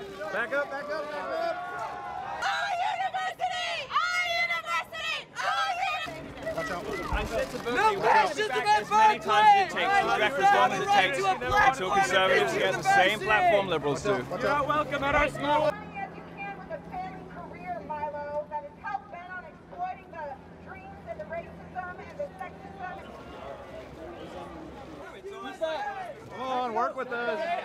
Back up, back up, back up. Our university! Our university! Our university! Watch out. I said to Berkeley, No we'll questions be back about as many times as it takes. Right, We'll be back as long as it right takes. Until conservatives get the same platform liberals do. You're not welcome at our school. Come on, work with us.